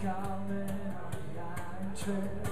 coming on the trail.